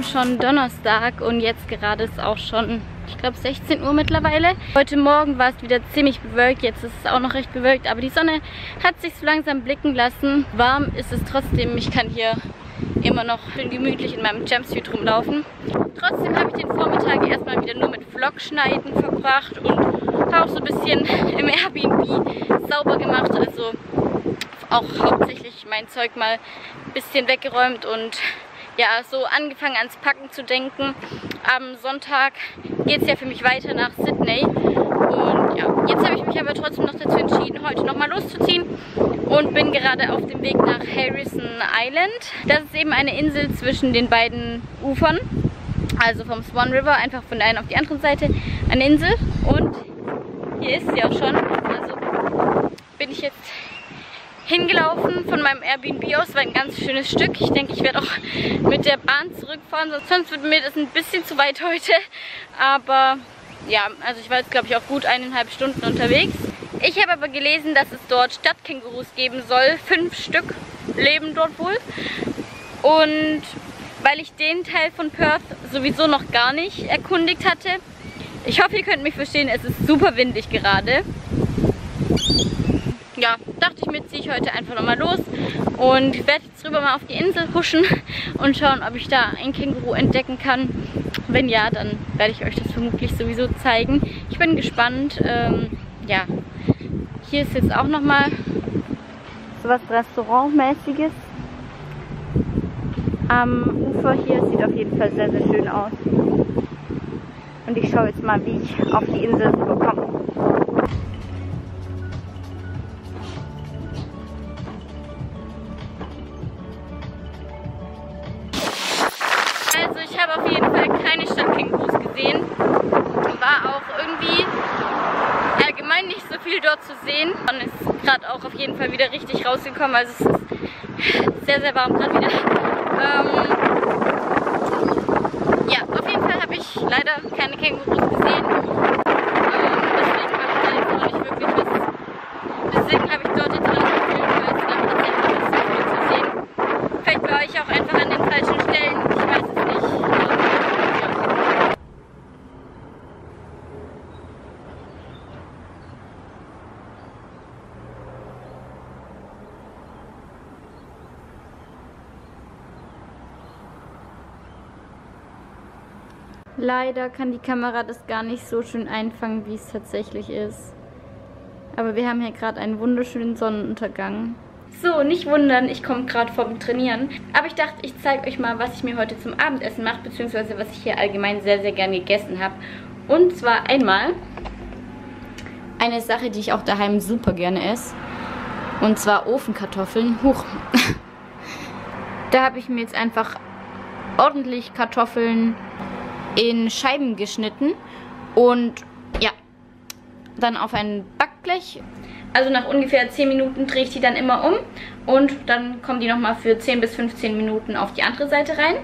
haben schon Donnerstag und jetzt gerade ist auch schon, ich glaube 16 Uhr mittlerweile. Heute Morgen war es wieder ziemlich bewölkt, jetzt ist es auch noch recht bewölkt, aber die Sonne hat sich so langsam blicken lassen. Warm ist es trotzdem, ich kann hier immer noch schön gemütlich in meinem Jumpsuit rumlaufen. Trotzdem habe ich den Vormittag erstmal wieder nur mit Vlogschneiden verbracht und auch so ein bisschen im Airbnb sauber gemacht, also auch hauptsächlich mein Zeug mal ein bisschen weggeräumt und ja, so angefangen ans Packen zu denken. Am Sonntag geht es ja für mich weiter nach Sydney. Und ja, jetzt habe ich mich aber trotzdem noch dazu entschieden, heute nochmal loszuziehen und bin gerade auf dem Weg nach Harrison Island. Das ist eben eine Insel zwischen den beiden Ufern, also vom Swan River, einfach von der einen auf die andere Seite eine Insel. Und hier ist sie auch schon. Also bin ich jetzt hingelaufen von meinem Airbnb aus. War ein ganz schönes Stück. Ich denke, ich werde auch mit der Bahn zurückfahren, sonst wird mir das ein bisschen zu weit heute. Aber ja, also ich war jetzt glaube ich auch gut eineinhalb Stunden unterwegs. Ich habe aber gelesen, dass es dort Stadtkängurus geben soll. Fünf Stück leben dort wohl. Und weil ich den Teil von Perth sowieso noch gar nicht erkundigt hatte. Ich hoffe, ihr könnt mich verstehen, es ist super windig gerade dachte ich mir, ziehe ich heute einfach nochmal los und werde jetzt rüber mal auf die Insel huschen und schauen, ob ich da ein Känguru entdecken kann. Wenn ja, dann werde ich euch das vermutlich sowieso zeigen. Ich bin gespannt. Ähm, ja, hier ist jetzt auch nochmal so was Restaurantmäßiges am Ufer hier. Sieht auf jeden Fall sehr, sehr schön aus. Und ich schaue jetzt mal, wie ich auf die Insel bekomme. Ist gerade auch auf jeden Fall wieder richtig rausgekommen. Also es ist sehr, sehr warm gerade wieder. Ähm, ja, auf jeden Fall habe ich leider keine Kängurus gesehen. Ähm, deswegen habe ich da jetzt noch nicht wirklich was. Deswegen habe ich dort jetzt auch nicht gefilmt, weil es dann tatsächlich nicht so viel zu sehen. Vielleicht war ich auch einfach an den falschen Stellen. Ich weiß es Leider kann die Kamera das gar nicht so schön einfangen, wie es tatsächlich ist. Aber wir haben hier gerade einen wunderschönen Sonnenuntergang. So, nicht wundern, ich komme gerade vom Trainieren. Aber ich dachte, ich zeige euch mal, was ich mir heute zum Abendessen mache, beziehungsweise was ich hier allgemein sehr, sehr gerne gegessen habe. Und zwar einmal eine Sache, die ich auch daheim super gerne esse. Und zwar Ofenkartoffeln. Huch. da habe ich mir jetzt einfach ordentlich Kartoffeln in Scheiben geschnitten und ja, dann auf ein Backblech. Also nach ungefähr 10 Minuten drehe ich die dann immer um und dann kommen die nochmal für 10 bis 15 Minuten auf die andere Seite rein.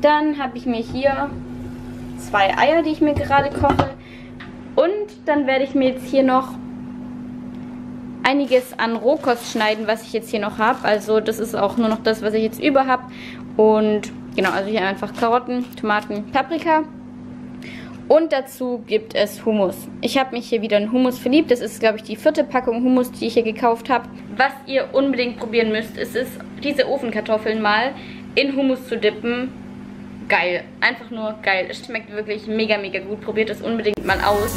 Dann habe ich mir hier zwei Eier, die ich mir gerade koche. Und dann werde ich mir jetzt hier noch einiges an Rohkost schneiden, was ich jetzt hier noch habe. Also das ist auch nur noch das, was ich jetzt über habe. Und Genau, also hier einfach Karotten, Tomaten, Paprika. Und dazu gibt es Hummus. Ich habe mich hier wieder in Hummus verliebt. Das ist, glaube ich, die vierte Packung Hummus, die ich hier gekauft habe. Was ihr unbedingt probieren müsst, ist es, diese Ofenkartoffeln mal in Hummus zu dippen. Geil. Einfach nur geil. Es schmeckt wirklich mega, mega gut. Probiert es unbedingt mal aus.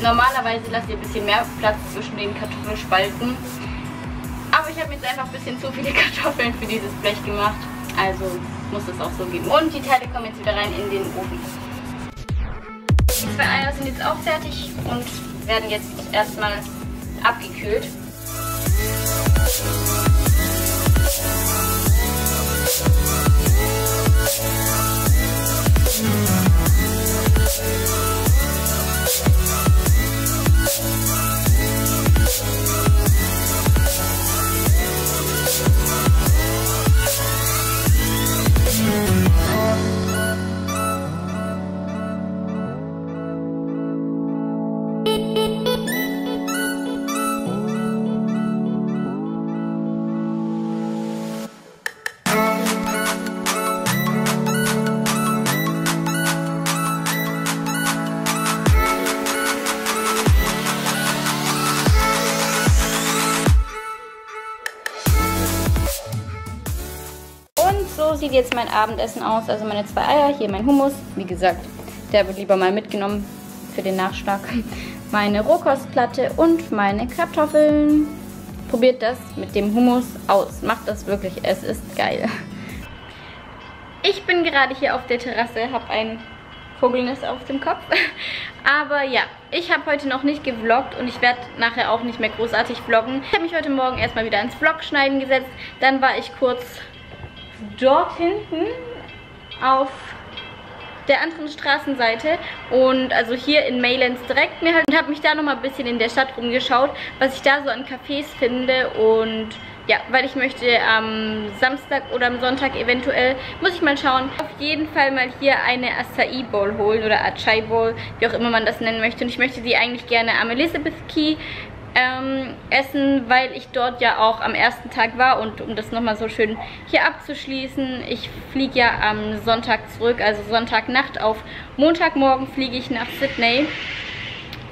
Normalerweise lasst ihr ein bisschen mehr Platz zwischen den Kartoffelspalten. Aber ich habe jetzt einfach ein bisschen zu viele Kartoffeln für dieses Blech gemacht. Also muss es auch so geben. Und die Teile kommen jetzt wieder rein in den Ofen. Die zwei Eier sind jetzt auch fertig und werden jetzt erstmal abgekühlt. Sieht jetzt mein Abendessen aus. Also meine zwei Eier, hier mein Hummus. Wie gesagt, der wird lieber mal mitgenommen für den Nachschlag. Meine Rohkostplatte und meine Kartoffeln. Probiert das mit dem Hummus aus. Macht das wirklich, es ist geil. Ich bin gerade hier auf der Terrasse, habe ein Vogelnest auf dem Kopf. Aber ja, ich habe heute noch nicht gevloggt und ich werde nachher auch nicht mehr großartig vloggen. Ich habe mich heute Morgen erstmal wieder ins Vlog-Schneiden gesetzt. Dann war ich kurz dort hinten auf der anderen Straßenseite und also hier in Maylands direkt mir halt und habe mich da nochmal ein bisschen in der Stadt rumgeschaut, was ich da so an Cafés finde und ja, weil ich möchte am Samstag oder am Sonntag eventuell, muss ich mal schauen, auf jeden Fall mal hier eine Acai Bowl holen oder Achai Bowl, wie auch immer man das nennen möchte. Und ich möchte die eigentlich gerne am Elizabeth Key ähm, essen, weil ich dort ja auch am ersten Tag war und um das nochmal so schön hier abzuschließen, ich fliege ja am Sonntag zurück, also Sonntagnacht auf Montagmorgen fliege ich nach Sydney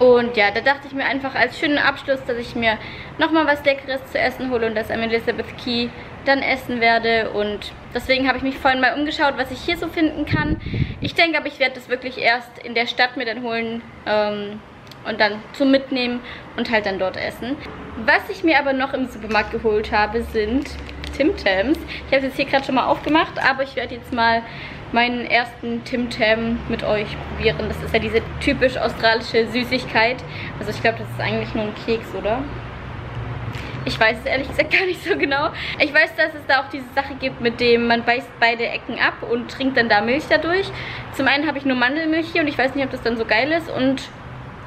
und ja, da dachte ich mir einfach als schönen Abschluss, dass ich mir nochmal was Leckeres zu essen hole und das am Elizabeth Key dann essen werde. Und deswegen habe ich mich vorhin mal umgeschaut, was ich hier so finden kann. Ich denke aber, ich werde das wirklich erst in der Stadt mir dann holen ähm, und dann zum Mitnehmen und halt dann dort essen. Was ich mir aber noch im Supermarkt geholt habe, sind Tim Tams. Ich habe es jetzt hier gerade schon mal aufgemacht, aber ich werde jetzt mal meinen ersten Tim Tam mit euch probieren. Das ist ja diese typisch australische Süßigkeit. Also ich glaube, das ist eigentlich nur ein Keks, oder? Ich weiß es ehrlich gesagt gar nicht so genau. Ich weiß, dass es da auch diese Sache gibt, mit dem man beißt beide Ecken ab und trinkt dann da Milch dadurch. Zum einen habe ich nur Mandelmilch hier und ich weiß nicht, ob das dann so geil ist. Und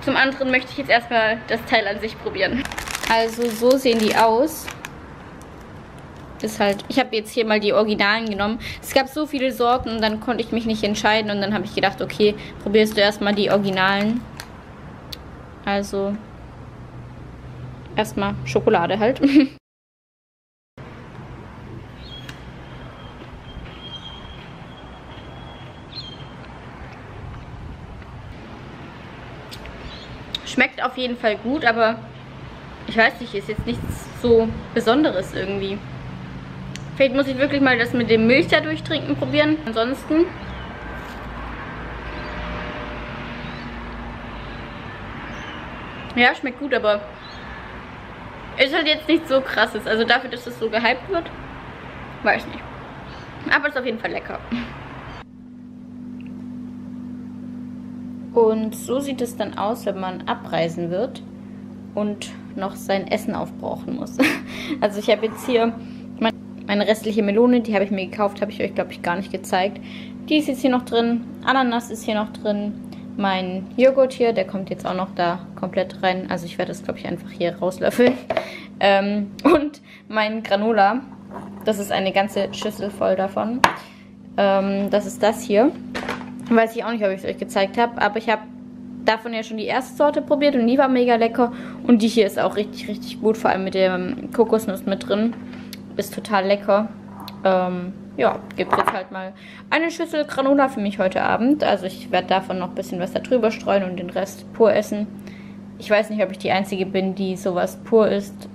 zum anderen möchte ich jetzt erstmal das Teil an sich probieren. Also so sehen die aus ist halt, ich habe jetzt hier mal die Originalen genommen. Es gab so viele Sorten und dann konnte ich mich nicht entscheiden und dann habe ich gedacht, okay, probierst du erstmal die Originalen. Also erstmal Schokolade halt. Schmeckt auf jeden Fall gut, aber ich weiß nicht, ist jetzt nichts so Besonderes irgendwie. Vielleicht muss ich wirklich mal das mit dem Milch da durchtrinken probieren. Ansonsten... Ja, schmeckt gut, aber ist halt jetzt nicht so krasses. Also dafür, dass es so gehypt wird, weiß nicht. Aber ist auf jeden Fall lecker. Und so sieht es dann aus, wenn man abreisen wird und noch sein Essen aufbrauchen muss. Also ich habe jetzt hier meine restliche Melone, die habe ich mir gekauft, habe ich euch, glaube ich, gar nicht gezeigt. Die ist jetzt hier noch drin. Ananas ist hier noch drin. Mein Joghurt hier, der kommt jetzt auch noch da komplett rein. Also ich werde das, glaube ich, einfach hier rauslöffeln. Ähm, und mein Granola, das ist eine ganze Schüssel voll davon. Ähm, das ist das hier. Weiß ich auch nicht, ob ich es euch gezeigt habe, aber ich habe davon ja schon die erste Sorte probiert und die war mega lecker. Und die hier ist auch richtig, richtig gut, vor allem mit der Kokosnuss mit drin. Ist total lecker. Ähm, ja, gibt es jetzt halt mal eine Schüssel Granola für mich heute Abend. Also ich werde davon noch ein bisschen was da drüber streuen und den Rest pur essen. Ich weiß nicht, ob ich die Einzige bin, die sowas pur isst.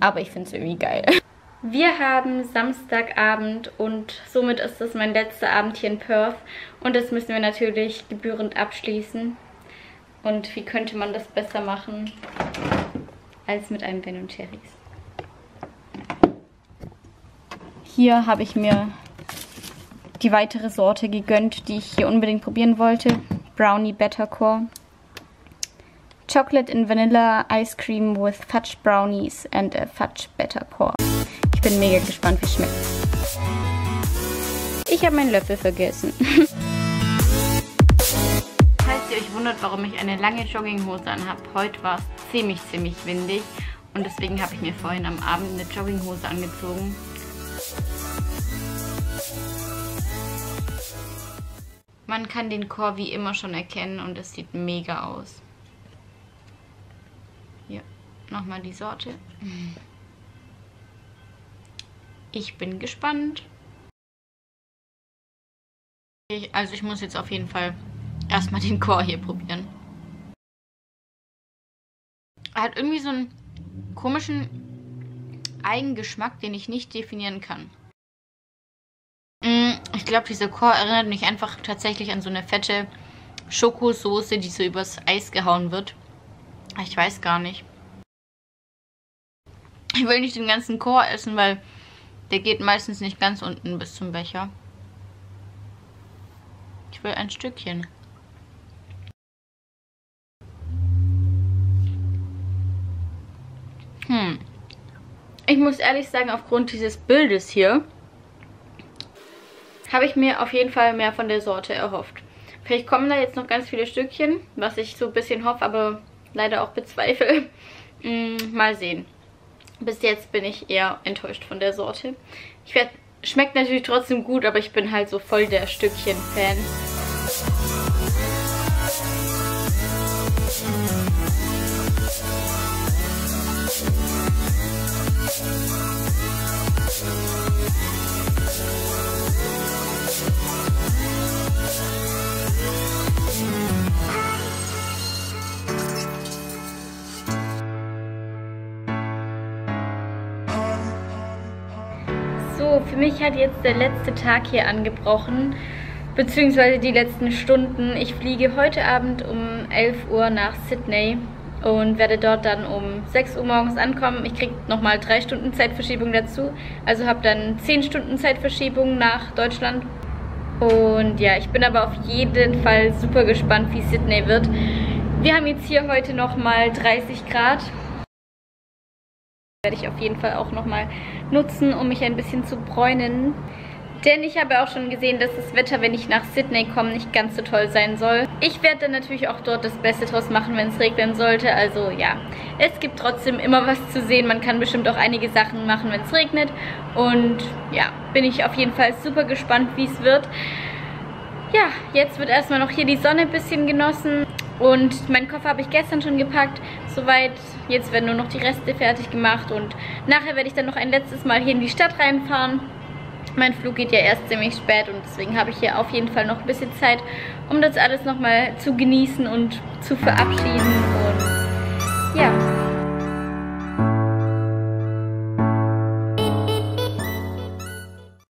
Aber ich finde es irgendwie geil. Wir haben Samstagabend und somit ist das mein letzter Abend hier in Perth. Und das müssen wir natürlich gebührend abschließen. Und wie könnte man das besser machen als mit einem Ben Cherries? Hier habe ich mir die weitere Sorte gegönnt, die ich hier unbedingt probieren wollte. Brownie Bettercore. Chocolate and Vanilla Ice Cream with Fudge Brownies and a Fudge Bettercore. Bin mega gespannt, wie es schmeckt. Ich habe meinen Löffel vergessen. Falls ihr euch wundert, warum ich eine lange Jogginghose anhabe, heute war es ziemlich, ziemlich windig. Und deswegen habe ich mir vorhin am Abend eine Jogginghose angezogen. Man kann den Chor wie immer schon erkennen und es sieht mega aus. Hier, nochmal die Sorte. Ich bin gespannt. Ich, also ich muss jetzt auf jeden Fall erstmal den Chor hier probieren. Er hat irgendwie so einen komischen Eigengeschmack, den ich nicht definieren kann. Ich glaube, dieser Chor erinnert mich einfach tatsächlich an so eine fette Schokosoße, die so übers Eis gehauen wird. Ich weiß gar nicht. Ich will nicht den ganzen Chor essen, weil der geht meistens nicht ganz unten bis zum Becher. Ich will ein Stückchen. Hm. Ich muss ehrlich sagen, aufgrund dieses Bildes hier habe ich mir auf jeden Fall mehr von der Sorte erhofft. Vielleicht kommen da jetzt noch ganz viele Stückchen, was ich so ein bisschen hoffe, aber leider auch bezweifle. Hm, mal sehen. Bis jetzt bin ich eher enttäuscht von der Sorte. Ich werd, schmeckt natürlich trotzdem gut, aber ich bin halt so voll der Stückchen-Fan. Hat jetzt der letzte Tag hier angebrochen, beziehungsweise die letzten Stunden. Ich fliege heute Abend um 11 Uhr nach Sydney und werde dort dann um 6 Uhr morgens ankommen. Ich kriege nochmal 3 Stunden Zeitverschiebung dazu, also habe dann 10 Stunden Zeitverschiebung nach Deutschland. Und ja, ich bin aber auf jeden Fall super gespannt, wie Sydney wird. Wir haben jetzt hier heute nochmal 30 Grad werde ich auf jeden Fall auch nochmal nutzen, um mich ein bisschen zu bräunen. Denn ich habe auch schon gesehen, dass das Wetter, wenn ich nach Sydney komme, nicht ganz so toll sein soll. Ich werde dann natürlich auch dort das Beste draus machen, wenn es regnen sollte. Also ja, es gibt trotzdem immer was zu sehen. Man kann bestimmt auch einige Sachen machen, wenn es regnet. Und ja, bin ich auf jeden Fall super gespannt, wie es wird. Ja, jetzt wird erstmal noch hier die Sonne ein bisschen genossen. Und meinen Koffer habe ich gestern schon gepackt. Soweit, jetzt werden nur noch die Reste fertig gemacht. Und nachher werde ich dann noch ein letztes Mal hier in die Stadt reinfahren. Mein Flug geht ja erst ziemlich spät und deswegen habe ich hier auf jeden Fall noch ein bisschen Zeit, um das alles nochmal zu genießen und zu verabschieden.